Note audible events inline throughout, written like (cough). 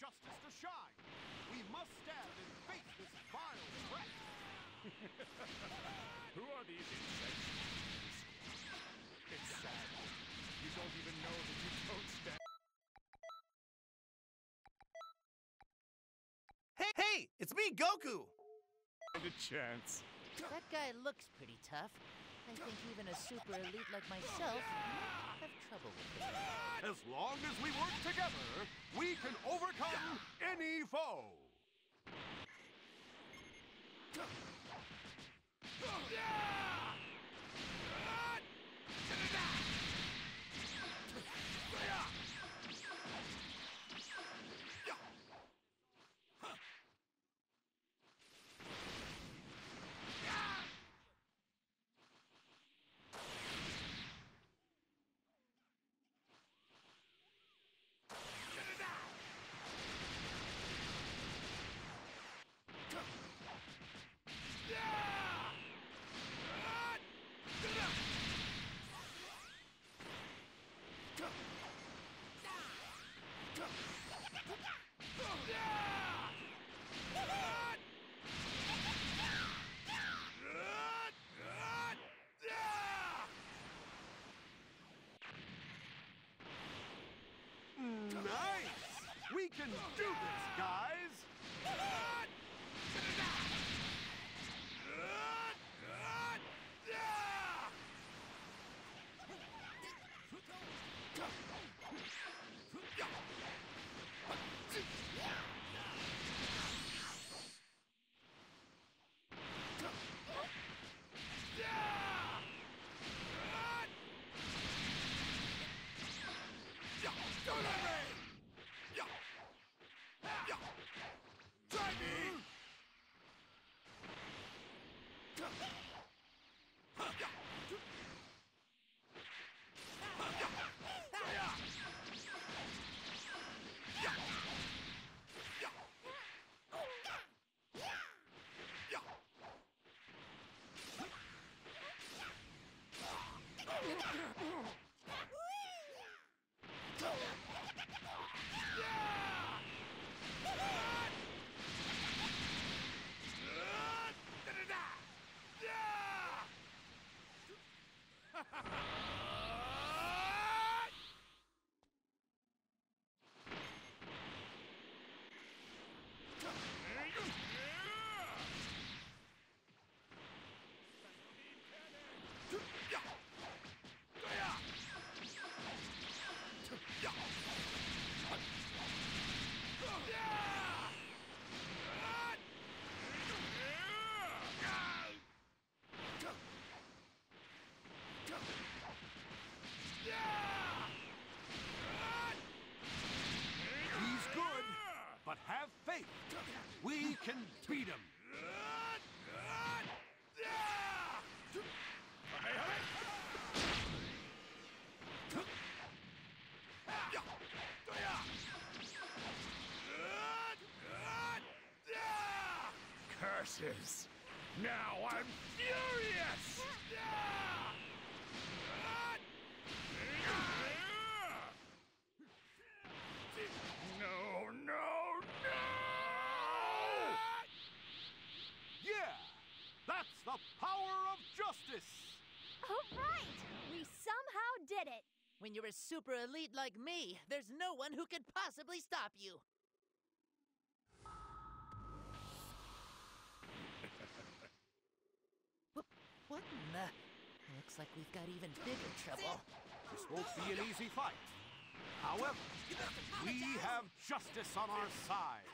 justice to shine. We must stand and face this vile threat. (laughs) Who are these insects? It's sad. You don't even know that you don't stand. Hey, hey! It's me, Goku! And a chance. That guy looks pretty tough. I think even a super elite like myself have trouble with him. As long as we work together, we can overcome any foe. Nice! Faith. We can beat him. Curses! Now I'm furious! No, no, no! Yeah! That's the power of justice! All right! We somehow did it! When you're a super elite like me, there's no one who could possibly stop you. (laughs) What in the... Looks like we've got even bigger trouble. This won't be an easy fight. However, we have justice on our side.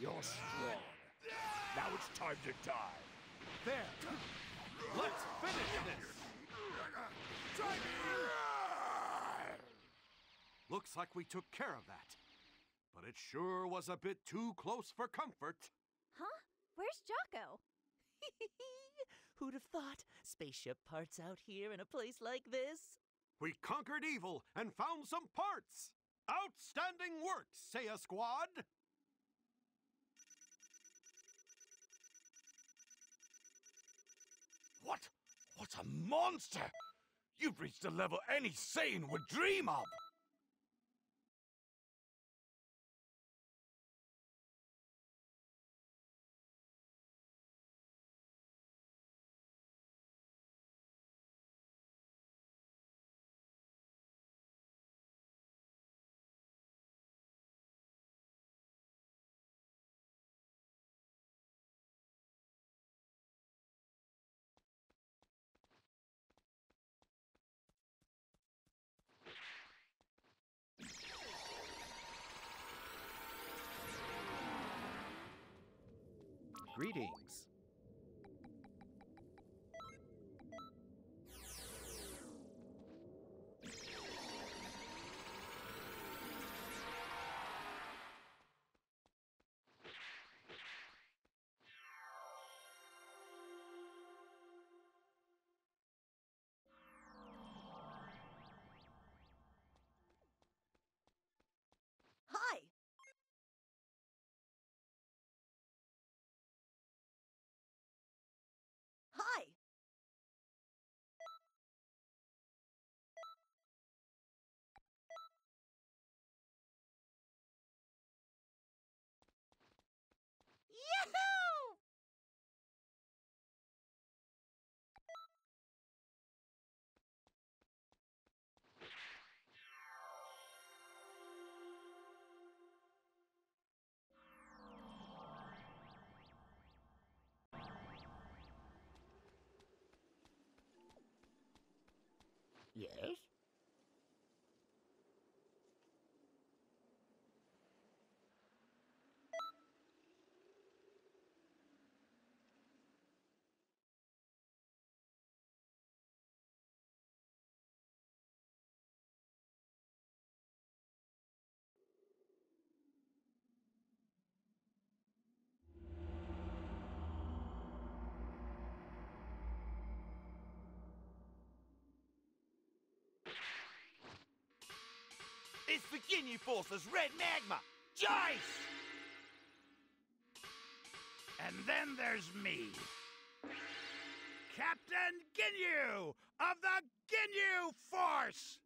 You're strong. Now it's time to die. There. Let's finish this. Looks like we took care of that. But it sure was a bit too close for comfort. Huh? Where's Jaco? (laughs) Who'd have thought? Spaceship parts out here in a place like this? We conquered evil and found some parts! Outstanding work, Seiya Squad! What? What's a monster? You've reached a level any Saiyan would dream of! Yes? It's the Ginyu Force's red magma! Jeice! And then there's me, Captain Ginyu of the Ginyu Force!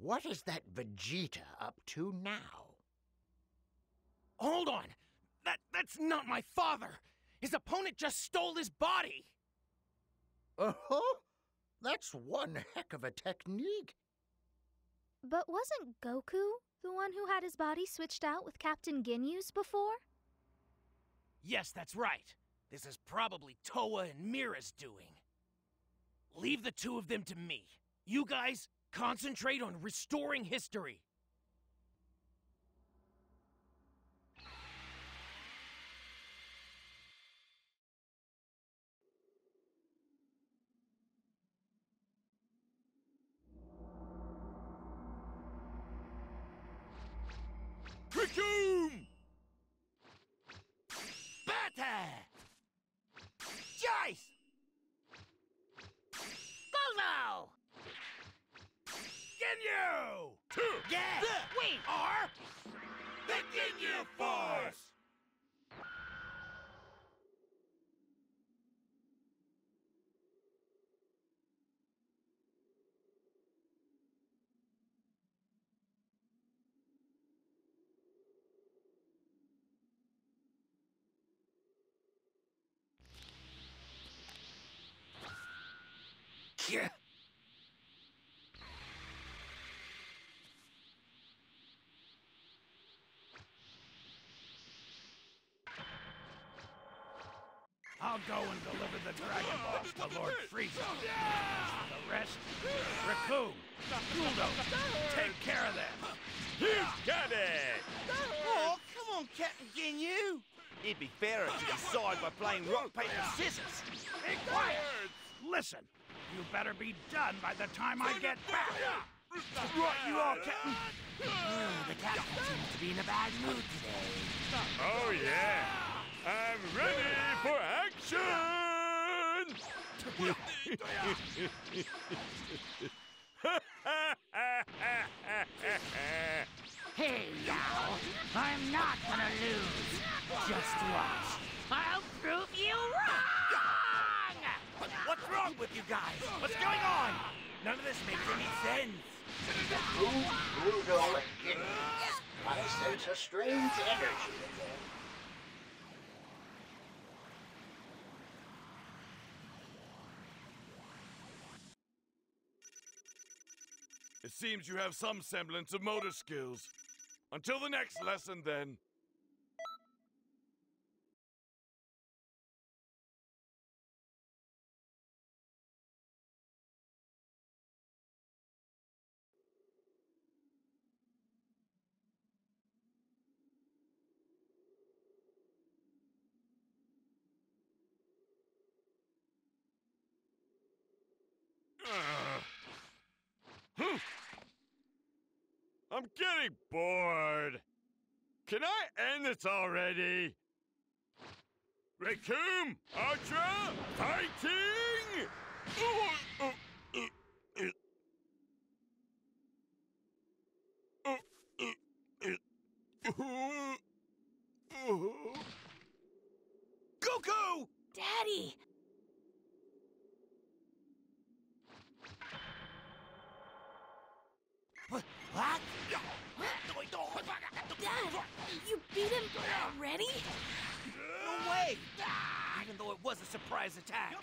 What is that Vegeta up to now? Hold on! That that's not my father! His opponent just stole his body! Uh huh. That's one heck of a technique. But wasn't Goku the one who had his body switched out with Captain Ginyu's before? Yes, that's right. This is probably Towa and Mira's doing. Leave the two of them to me. You guys concentrate on restoring history. Trichum! Burter! Jeice! Gozo! Ginyu! Two! Yeah! we are the Ginyu Force! Yeah. I'll go and deliver the Dragon Balls to Lord Frieza. The rest, Recoome, Guldo, take care of them. He's got it! Oh, come on, Captain Ginyu! It'd be fairer to decide by playing rock, paper, scissors. Be quiet! Listen, you better be done by the time I get back. Right you are, Captain. Oh, the captain seems to be in a bad mood today. Oh, yeah. I'm ready for action! Hey, Yao, I'm not gonna lose. Just watch. I'll prove you wrong! What's wrong with you guys? What's going on? None of this makes any sense. Who, and Ginyu? I sense a strange energy. It seems you have some semblance of motor skills. Until the next lesson, then. Hmm. I'm getting bored. Can I end this already? Recoome, Ultra, fighting! Oh, oh, oh. Goku! Daddy! What? Dad, you beat him already? No way! Even though it was a surprise attack.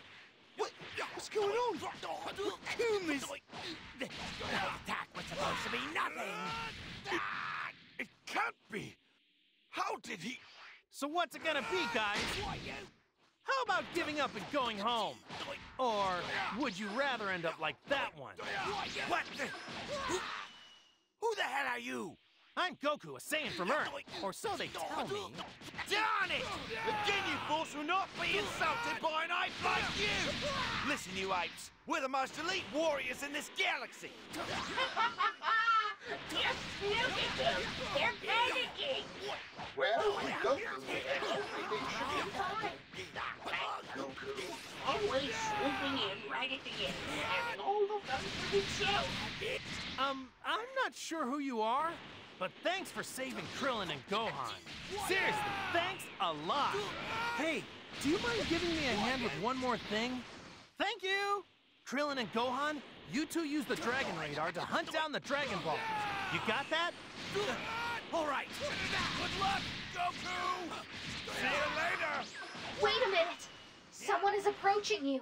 What? What's going on? Goku is... The attack was supposed to be nothing. It can't be. How did he? So what's it gonna be, guys? How about giving up and going home? Or would you rather end up like that one? What? the- Who, who the hell are you? I'm Goku, a Saiyan from Earth, or so they tell me. Darn it! The Ginyu Force will not be insulted by an ape like you! Listen, you apes, we're the most elite warriors in this galaxy! Just at them. They're panicking. Well, Goku everything should be fine. Goku, Always swooping in right at the end, having all the fun for himself. Um, I'm not sure who you are, but thanks for saving Krillin and Gohan. Seriously, thanks a lot. Hey, do you mind giving me a hand with one more thing? Thank you! Krillin and Gohan, you two use the Dragon Radar to hunt down the Dragon Balls. You got that? All right. Good luck, Goku! See you later! Wait a minute! Someone is approaching you.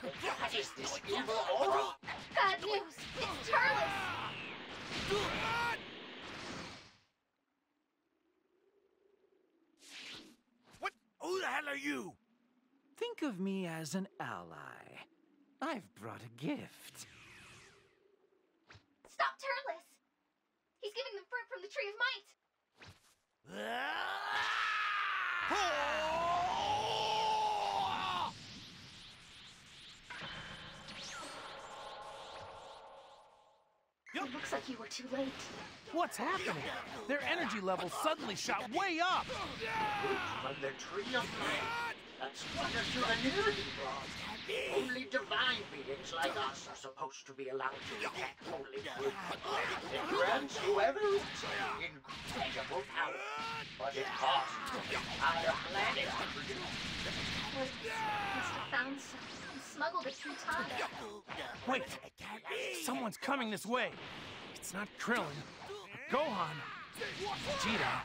What is this evil aura? Bad news! It's Turles! What? Who the hell are you? Think of me as an ally. I've brought a gift. Stop Turles! He's giving them fruit from the Tree of Might! Ah! Oh! It looks like you were too late. What's happening? Their energy level suddenly shot way up. fruit from the tree of life. That's what a souvenir he brought. Only divine beings like us are supposed to be allowed to attack holy fruit. It grants whoever eats incredible power. But it costs an entire planet to produce. Turles must have found some and smuggled it through. Wait, someone's coming this way. It's not Krillin, or Gohan, Vegeta.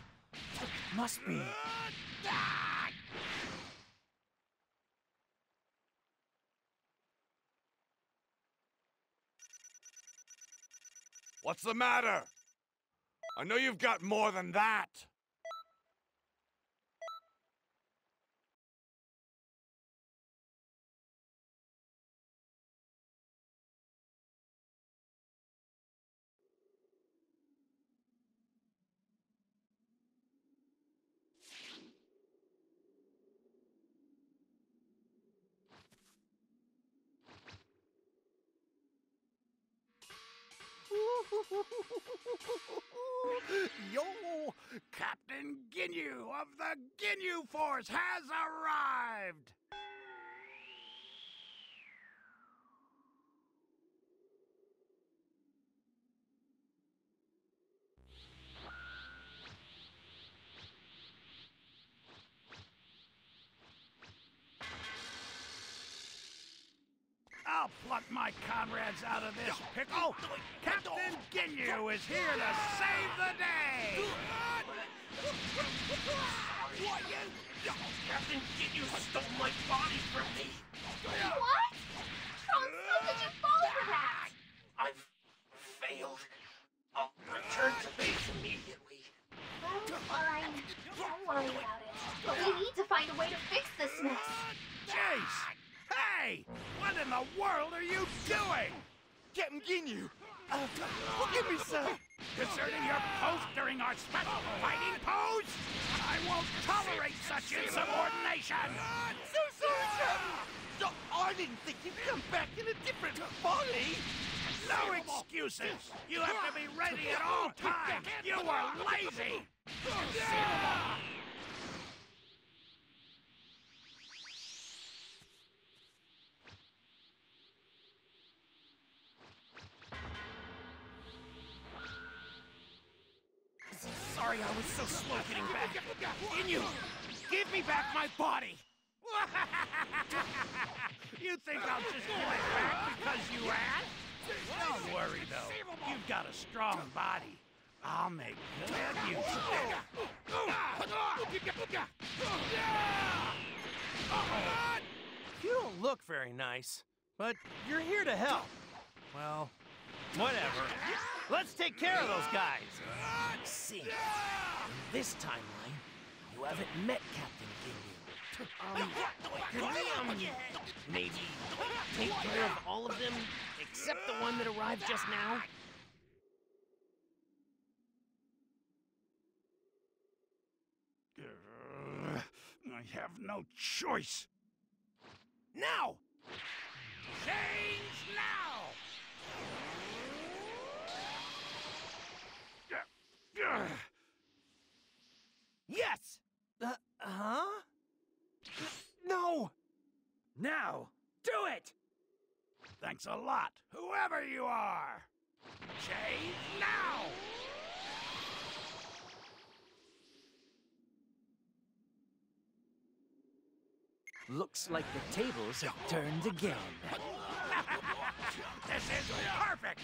Must be. What's the matter? I know you've got more than that. I'll my comrades out of this pickle. Oh, Captain Ginyu is here to save the day. Captain Ginyu stole my body from me. What? Trunks, how could you fall for that? I've failed. I'll return to base immediately. Well, fine. Don't worry about it. But we need to find a way to fix this mess. Jeice! Hey! What in the world are you doing? Captain Ginyu! Uh, forgive me, sir! Deserting your post during our special fighting pose? I won't tolerate such insubordination! So sorry, Captain! I didn't think you'd come back in a different body! No excuses! You have to be ready at all times! You were lazy! Me back my body! (laughs) you think I'll just give it back because you asked? Don't worry, though. You've got a strong body. I'll make good use of it. You don't look very nice, but you're here to help. Well, whatever. Let's take care of those guys. See, in this timeline, you haven't met Captain. Um, could we, um, maybe take care of all of them except the one that arrived just now? I have no choice. Now! Change now! Yes! Uh, huh? No! Now, do it! Thanks a lot, whoever you are! Change now! Looks like the tables have turned again. (laughs) this is perfect!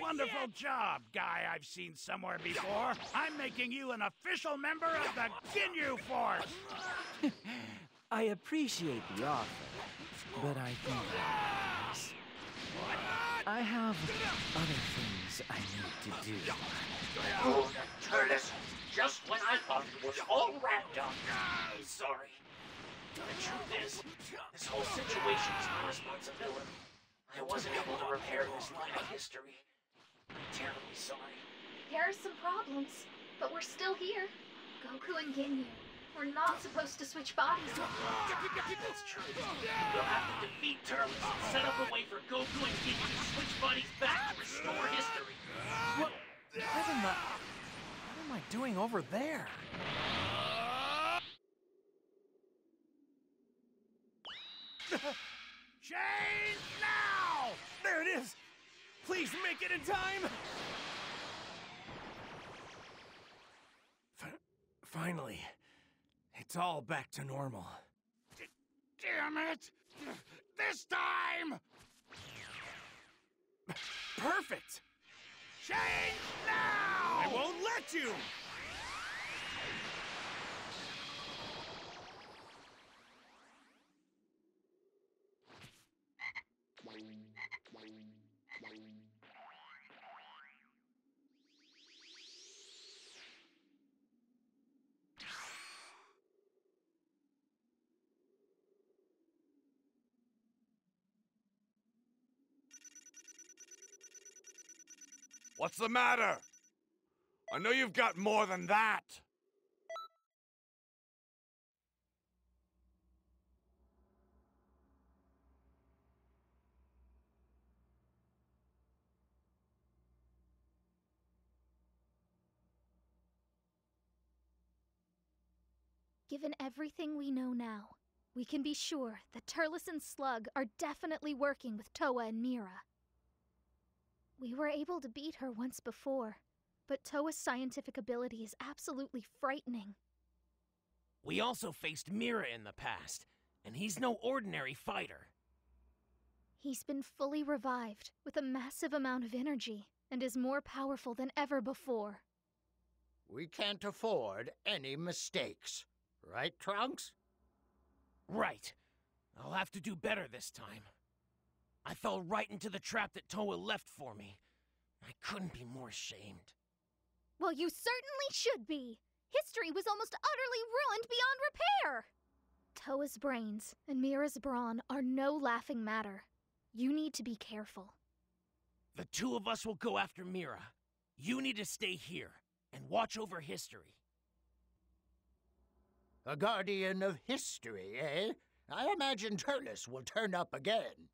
Wonderful job, guy I've seen somewhere before. I'm making you an official member of the Ginyu Force! (laughs) I appreciate the offer, but I think I'll pass. I have other things I need to do. Oh, Turles. Just when I thought it was all wrapped up. I'm sorry. The truth is, this whole situation's my responsibility. I wasn't able to repair this line of history. I'm terribly sorry. There are some problems, but we're still here. Goku and Ginyu. We're not supposed to switch bodies. That's true. We'll have to defeat Turles and set up a way for Goku and Ginyu to switch bodies back to restore history. What? What in the... What am I doing over there? (laughs) Change Please make it in time! F finally, it's all back to normal. D damn it! This time! Perfect! Change now! I won't let you! What's the matter? I know you've got more than that. Given everything we know now, we can be sure that Turles and Slug are definitely working with Towa and Mira. We were able to beat her once before, but Towa's scientific ability is absolutely frightening. We also faced Mira in the past, and he's no ordinary fighter. He's been fully revived with a massive amount of energy and is more powerful than ever before. We can't afford any mistakes. Right, Trunks? Right. I'll have to do better this time. I fell right into the trap that Towa left for me. I couldn't be more ashamed. Well, you certainly should be. History was almost utterly ruined beyond repair. Towa's brains and Mira's brawn are no laughing matter. You need to be careful. The two of us will go after Mira. You need to stay here and watch over history. A guardian of history, eh? I imagine Turles will turn up again.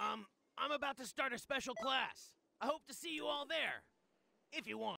Um, I'm about to start a special class. I hope to see you all there. If you want.